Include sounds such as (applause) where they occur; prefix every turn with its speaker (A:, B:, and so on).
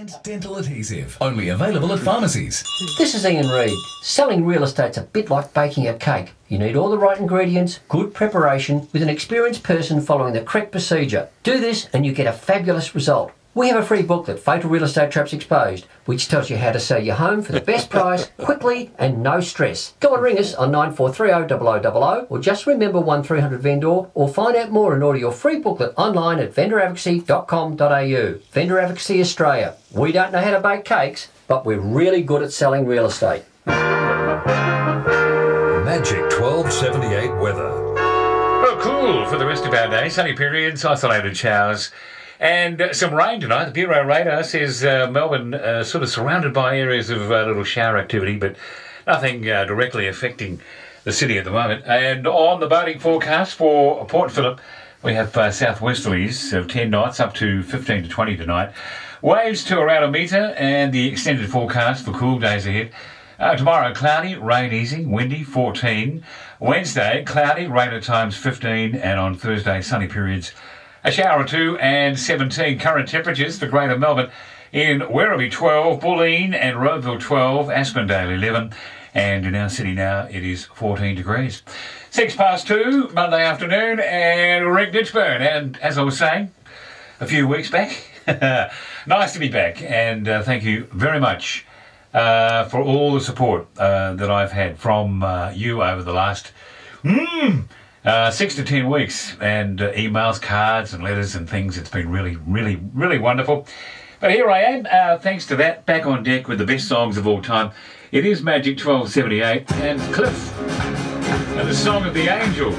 A: and dental adhesive. Only available at pharmacies.
B: This is Ian Reid. Selling real estate's a bit like baking a cake. You need all the right ingredients, good preparation, with an experienced person following the correct procedure. Do this and you get a fabulous result. We have a free booklet, Fatal Real Estate Traps Exposed, which tells you how to sell your home for the best price, (laughs) quickly, and no stress. Go and ring us on 9430 0000 or just remember 1300 vendor or find out more and order your free booklet online at vendoradvocacy.com.au. Vendor Advocacy Australia. We don't know how to bake cakes, but we're really good at selling real estate.
C: Magic 1278 weather.
D: Well, cool for the rest of our day. Sunny periods, isolated showers, and uh, some rain tonight. The Bureau radar says uh, Melbourne uh, sort of surrounded by areas of uh, little shower activity, but nothing uh, directly affecting the city at the moment. And on the boating forecast for Port Phillip, we have uh, southwesterlies of 10 knots up to 15 to 20 tonight. Waves to around a metre, and the extended forecast for cool days ahead. Uh, tomorrow, cloudy, rain easy, windy, 14. Wednesday, cloudy, rain at times 15, and on Thursday, sunny periods, a shower or two, and 17. Current temperatures for Greater Melbourne in Werribee 12, Bulleen and Rowville 12, Aspendale 11, and in our city now it is 14 degrees. Six past two, Monday afternoon, and Ric Ditchburn. And as I was saying, a few weeks back. (laughs) nice to be back, and uh, thank you very much uh, for all the support uh, that I've had from uh, you over the last mm, uh, six to ten weeks, and uh, emails, cards, and letters and things. It's been really, really, really wonderful. But here I am, uh, thanks to that, back on deck with the best songs of all time. It is Magic 1278 and Cliff and the Song of the Angel.